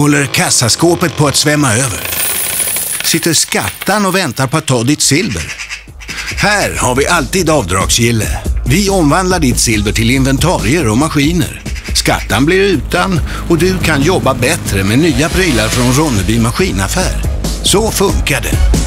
Håller kassaskåpet på att svämma över? Sitter skattan och väntar på att ta ditt silver? Här har vi alltid avdragsgille. Vi omvandlar ditt silver till inventarier och maskiner. Skattan blir utan och du kan jobba bättre med nya prylar från Ronneby Maskinaffär. Så funkar det.